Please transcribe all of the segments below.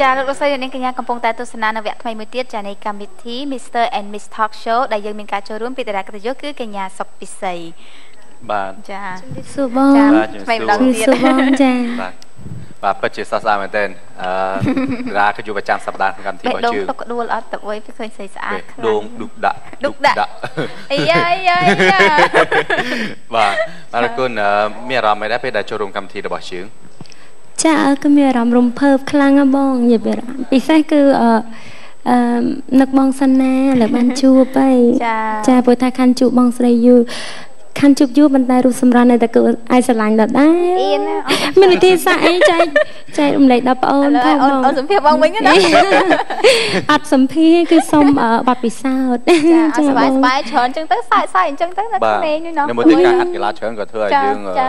ចាលោកលោកស្រីនាងកញ្ញាកំពុងតែទស្សនានៅវគ្គថ្មីមួយទៀតចានៃកម្មវិធី Mr and Miss Talk Show ដែលយើងមានការចូលរួមពីតារាកិត្តិយសគឺកញ្ញាសុកពិសីបាទចាសួរបងចាបាទជំរាបថ្មីម្ដងគឺទៀតសួរបងចាបាទបាទពិតជាសោះស្អាតមែនទែនអឺតារាគឺជាប្រចាំសប្តាហ៍ក្នុងកម្មវិធីបេះរបស់ដូងជើងទុកក្ដួលអត់ទៅអុយពីឃើញស្រីស្អាតខ្លាំងដងឌុកដាក់ឌុកដាក់អីយ៉ាអីយ៉ាអីយ៉ាបាទអរគុណអឺមានអារម្មណ៍មិនដែរពេលដែលចូលរួមកម្មវិធីរបស់ជើង ចាគឺមានអារម្មណ៍រំភើបខ្លាំងណាស់បងនិយាយពីអារម្មណ៍ពិសេសគឺអឺអឺនឹកបងសិនណាដែលបានជួបហើយចាចាព្រោះថាខាន់ជួបបងស្រីយូរខាន់ជួបយូរប៉ុន្តែរូបសម្រស់នៅតែគឺអាចស្រឡាញ់ដដែលអៀនណាមានវិធីសាស្ត្រអីចែកចែករំលែកដល់ប្អូនអូនផងអូនអូនសម្ភារបងវិញណាអត់សម្ភារគឺសុំអឺប័ណ្ណពិសោធន៍ចាអត់ស្បាយស្បាយច្រើនអញ្ចឹងទៅសាយសាយអញ្ចឹងទៅនៅបាទក្មេងនេះណោះនៅមួយទៀតការហាត់កីឡាច្រើនក៏ធ្វើឲ្យចាយើងអឺចា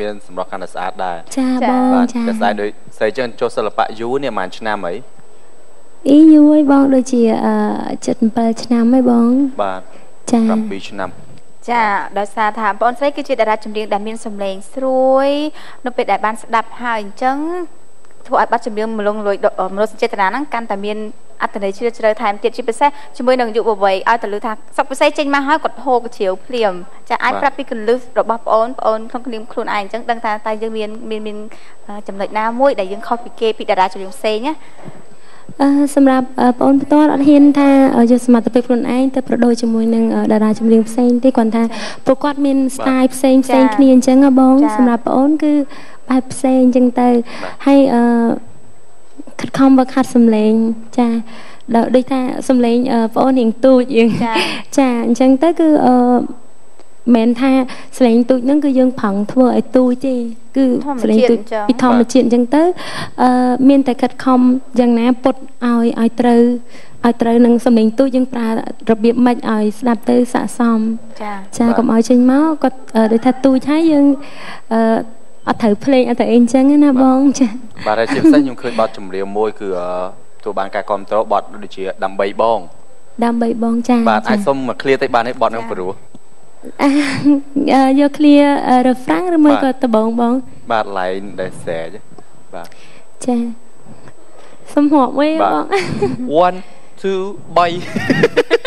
មានសម្រស់កាន់តែស្អាតដែរចាចាបងបាទចាតែស្អែកដូចស្អីចឹងចូលសិល្បៈយូរនេះប្រហែលឆ្នាំអីអីយូរហើយបងដូចជាអឺ77ឆ្នាំហើយបងបាទចា7ឆ្នាំចាដោយសារថាបងស្រីគឺជាតារាចម្រៀងដែលមានសម្លេងស្រួយ នៅពេលដែលបានស្ដាប់ហើយអញ្ចឹង ធ្វើឲ្យបទចម្រៀងមលងលួយដមនោសញ្ចេតនាហ្នឹងកាន់តែមានអត្ថន័យជ្រាលជ្រៅថែមទៀតជាពិសេសជាមួយនឹងយុវវ័យឲ្យទៅលើថាសុកពិសេសចេញមកហើយគាត់ហូរកជ្រាវភ្លាមចាអាចប្រាប់ពីកលឹះរបស់បងអូនបងអូនក្នុងគ្នាខ្លួនឯងអញ្ចឹងដឹងថាតើយើងមានមានមានអឺចំណុចណាមួយដែលយើងខុសពីគេពីតារាចម្រៀងផ្សេងណាអឺ សម្រាប់អឺបងអូនផ្ទាល់អត់ហ៊ានថាអឺយកសមត្ថភាពខ្លួនឯងទៅប្រដូចជាមួយនឹងអឺតារាចម្រៀងផ្សេងទេគ្រាន់ថាពួកគាត់មាន style ផ្សេងផ្សេងគ្នាអញ្ចឹងហ៎បងសម្រាប់បងអូនគឺបែបផ្សេងអញ្ចឹងទៅហើយអឺខិតខំវឹកហាត់សំឡេងចាដល់ដូចថាសំឡេងអឺបងអូនរៀងទូចយើងចាចាអញ្ចឹងទៅគឺអឺមិនថាស្លេងទូចហ្នឹងគឺយើងប្រឹងធ្វើឲ្យទូចទេ គឺស្លេងទូចពីធម្មជាតិអញ្ចឹងទៅអឺមានតែខិតខំយ៉ាងណាពុតឲ្យឲ្យត្រូវឲ្យត្រូវនឹងសម្លេងទូចយើងប្រើរបៀបម៉េចឲ្យស្ដាប់ទៅស័ក្តិសមចាចាកុំឲ្យចេញមកគាត់អឺដូចថាទូចហើយយើងអឺអត់ត្រូវភ្លេងអត់ត្រូវអីអញ្ចឹងណាបងចាបាទហើយជាពិសេសខ្ញុំឃើញបទចម្រៀងមួយគឺអឺទទួលបានការគ្រប់គ្រងបទដូចជាដើម្បីបងដើម្បីបងចាបាទអាចសុំមកឃ្លាតិចបានទេបទហ្នឹងព្រោះអឺ យក clear រ៉ាហ្វ្រាំងឬមួយក៏ដបងបង បាទ line ដែល share ចឹងបាទចាសំហប់មួយបាបទង1 2 3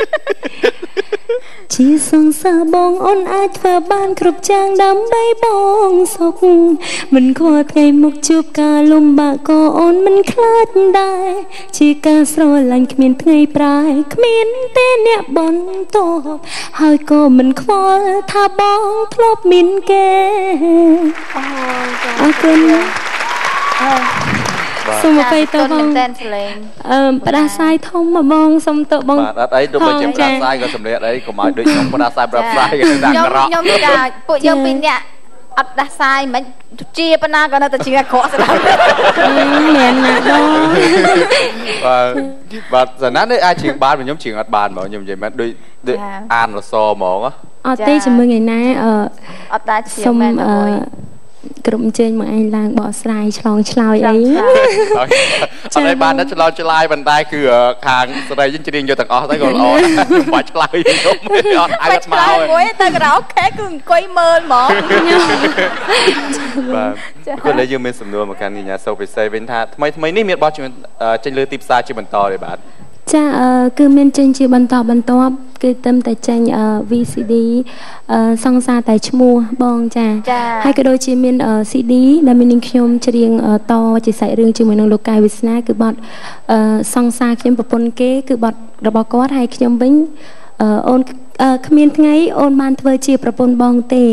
ជាសង្សារបងអូនអាចធ្វើបានគ្រប់យ៉ាងដើម្បីបងសុខមិនខ្វល់ថ្ងៃមុខជួបការលំបាកក៏អូនមិនខ្លាចដែរជាការស្រឡាញ់គ្មានថ្ងៃប្រែគ្មានទេអ្នកបនតបហើយក៏មិនខ្វល់ថាបងធ្លាប់មានគេអូចាអរគុណអើបា ទសូមអភ័យទោសបមែងនតែនសលេងអឺផ្ដាសាយធំមកបងសុំទោសបងបាទអត់អីទោះបីជាផងផ្ដាចាសាយក៏សម្រាប់អីកុំឲ្យដូចខ្ញុំផ្ដាសាយប្រាប់សាយក៏ដាក់ខ្ញុំក្រក់ខ្ញុំចាពួកយើងពីរនាក់អត់ដាស់សាយមិនជាប៉ុណ្ណាក៏នៅតែជាអាក្រក់ស្ដាប់មែនណាបងបាទបាទសាណានេះអាចជៀងបាន પણ ខ្ញុំជៀងអត់បានហ្មងខ្ញុំនិយាយមែនដូចដូចអានរសហ្មងហ៎អត់ទេជាមួយថ្ងៃណាអឺអត់ដាច់ជាសុំមែនអឺមួយ ក្រុមអញ្ជើញមកឯងឡើងបកស្រាយឆ្លងឆ្លើយអីឆ្លងឆ្លើយអត់ឲ្យបានតែឆ្លោតឆ្លាយប៉ុន្តែគឺខាងស្រីយើងច្រៀងយកទាំងអស់ទៅក៏ល្អដែរមិនបាច់ឆ្លើយខ្ញុំអត់ឲ្យបាច់អត់ឆ្មកលើយមួយទៅការ៉ាអូខេគឺអង្គុយមើលហ្មងបាទចា៎គាត់លើយើងមានសំណួរមកកាន់កញ្ញាសូពិសេសវិញថាថ្មីថ្មីនេះមានបទជំនឿចេញលើទីផ្សារជាបន្តទេបាទ ចាអឺគឺមានចេញជាបន្តបន្ទាប់គឺទឹមតែចេញអឺ VCD អឺសង្សារតែឈ្មោះបងចាចាហើយក៏ដូចជាមានអឺ CD ដែលមាននាងខ្ញុំច្រៀងអឺតជាសាច់រឿងជាមួយនឹងលោកកាយវាសនា គឺបទអឺសង្សារខ្ញុំប្រពន្ធគេ គឺបទរបស់គាត់ហើយខ្ញុំវិញអឺអូនអឺគ្មានថ្ងៃអូនបានធ្វើជាប្រពន្ធបងទេ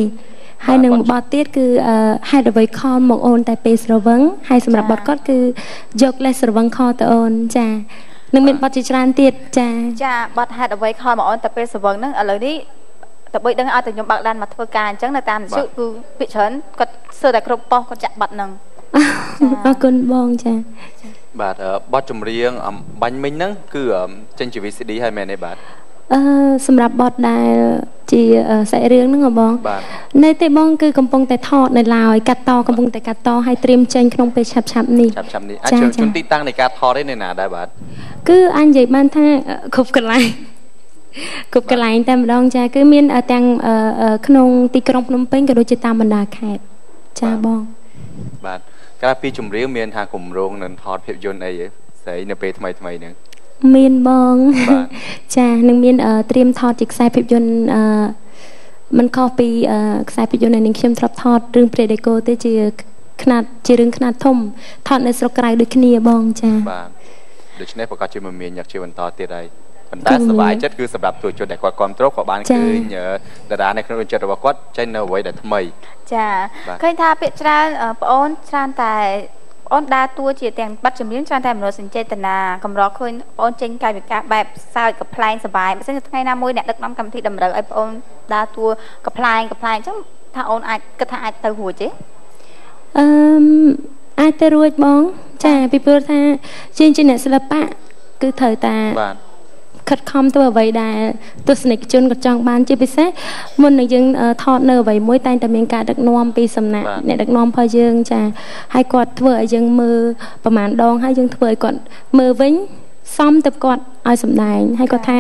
ហើយនឹងមួយបទទៀតគឺអឺហេតុអ្វីខលមកអូនតែពេលស្រវឹងហើយសម្រាប់បទគាត់គឺយកលេសស្រវឹងខលទៅអូនចា នឹងមានបទជាច្រើនទៀតចាចាបត់ហេតុអ្វីខលមកអូនតែពេលសវឹងហ្នឹងឥឡូវនេះតើបីដឹងឲ្យតែខ្ញុំបើកឡានមកធ្វើការអញ្ចឹងនៅតាមវិទ្យុគឺពីច្រើនគាត់សើតែគ្រប់ប៉ុស្តិ៍គាត់ចាក់បတ်ហ្នឹងអរគុណបងចាបាទអឺបទចម្រៀងអំបាញ់មិញហ្នឹងគឺអឺចេញជា VCD ហើយមែនទេបាទអឺសម្រាប់បទដែល ជាអឺសាច់រឿងហ្នឹងហ៎បងបាទនៅទេបងគឺកំពុងតែថតនៅឡើយកាត់តកំពុងតែកាត់តហើយត្រៀមចេញក្នុងពេលឆាប់ឆាប់ៗនេះចាប់ចាប់នេះអាចចាជឿចាជូនទីតាំងនៃការថតទេនៅណាដែរបាទគឺអញនិយាយបានថាអឺគ្រប់កន្លែងគ្រប់កន្លែងតែម្ដងចាគឺមានអឺទាំងអឺអឺក្នុងទីក្រុងភ្នំពេញក៏ដូចជាតាមបណ្ដាខេត្តចាបងបាទក្រៅពីចម្រៀងមានថាគម្រោងនឹងថតភាពយន្តអីទេស្រីនៅពេលថ្មីថ្មីហ្នឹង មានបងចានឹងមានត្រៀមថតជាខ្សែភាពយន្តអឺมันខុសពីខ្សែភាពយន្តដែលនាងខ្ញុំធ្លាប់ថតរឿងព្រេដេកូទេជាຂະຫນາດជារឿងຂະຫນາດធំថតនៅស្រុកក្រៅដូចគ្នាបងចាបាទដូច្នេះប្រកាសជាមិនមានញឹកជាបន្តទៀតហើយប៉ុន្តែសប្បាយចិត្តគឺសម្រាប់ទូជនដែលគាត់គ្រប់គ្រងក៏បានឃើញតារានៅក្នុងដួងចិត្តរបស់គាត់ចេញនៅអ្វីដែលថ្មីចាឃើញថាពាក្យច្រើនបងអូនច្រើនតែ អូនដើរតួជាទាំងបាត់ចម្រៀងច្រើនតែមនោសញ្ចេតនាកម្រឃើញបងអូនចេញកាយវិការបែបសើចកំ pl ែងសបាយមិនសិនថ្ងៃណាមួយអ្នកដឹកនាំកម្មវិធីតម្រូវឲ្យបងអូនដើរតួកំ pl ែងកំ pl ែងអញ្ចឹងថាអូនអាចគិតថាអាចទៅរួចទេអឺអាចទៅរួចបង ចាពីព្រោះថាជាជាអ្នកសិល្បៈគឺត្រូវតាបាទ ខិតខំធ្វើអ្វីដែលទស្សនិកជនក៏ចង់បានជាពិសេសមុននឹងយើងថតនៅអ្វីមួយតែងតែមានការដឹកនាំពីសំណាក់អ្នកដឹកនាំផងយើងចាហើយគាត់ធ្វើឲ្យយើងមើលប្រហែលដងហើយយើងធ្វើឲ្យគាត់មើលវិញសំទៅគាត់ឲ្យសម្ដែងហើយគាត់ថា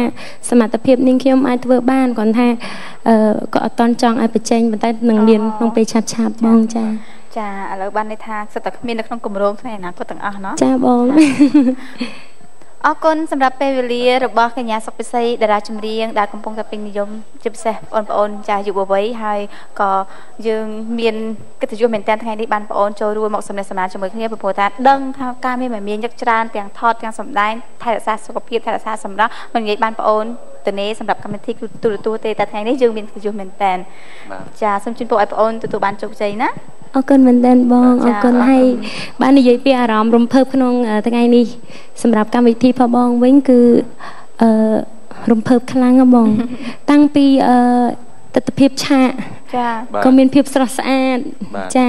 សមត្ថភាពនាងខ្ញុំអាចធ្វើបានគាត់ថាអឺគាត់អត់តន់ចង់ឲ្យបញ្ចេញប៉ុន្តែនឹងមានក្នុងពេលឆាប់ឆាប់បងចាចាឥឡូវបានន័យថាសិតតែគ្មាននៅក្នុងគម្រោងថ្ងៃអនាគតទាំងអស់ណោះចាបង អរគុណសម្រាប់ពេលវេលារបស់កញ្ញាសុកពិសីតារាចម្រៀងដែលកំពុងតែពេញនិយមជាពិសេសបងប្អូនចាស់យុវវ័យហើយក៏យើងមានកិត្តិយសមែនទែនថ្ងៃនេះបានបងប្អូនចូលរួមមកសំណេះសំណាលជាមួយគ្នាព្រោះថាដឹងថាការមានមានយកច្រើនទាំងថតទាំងសម្ដែងថែរក្សាសុខភាពថែរក្សាសម្រស់មិនងាយបានបងប្អូនទនេសម្រាប់កម្មវិធីទូរទស្សន៍ទេតែថ្ងៃនេះយើងមានកិត្តិយសមែនទែនចាសូមជូនពរឲ្យបងប្អូនទទួលបានជោគជ័យណា អរគុណមែនទែនបងអរគុណហើយបាននិយាយពីអារម្មណ៍រំភើបក្នុងថ្ងៃនេះសម្រាប់កម្មវិធីផងបងវិញគឺអឺរំភើបខ្លាំងហ៎បង តាំងពីអឺទស្សនភាពឆាកចាក៏មានភាពស្រស់ស្អាតចា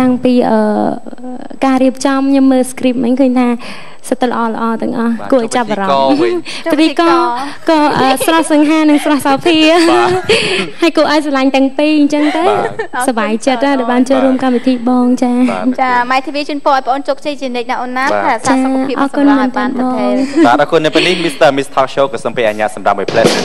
តាំងពីអឺការរៀបចំខ្ញុំមើល script មិញឃើញថា សិតល្អល្អទាំងអស់គួរឲ្យចាប់អារម្មណ៍ពីក៏ក៏ស្រស់សង្ហានិងស្រស់សោភាហើយគួរឲ្យស្រឡាញ់ទាំងពីរអញ្ចឹងទៅសប្បាយចិត្តដែលបានចូលរួមកម្មវិធីបងចាចាម៉ៃធីវីជូនពរឲ្យបងអូនជោគជ័យជានិច្ចណាអូនណាថាសាសុខភាពសម្រាប់បានប្រទេសបាទអរគុណនៅពេលនេះ Mr. Miss Talk Show ក៏សូមពេលអញ្ញាសម្រាប់ឲ្យ pleasure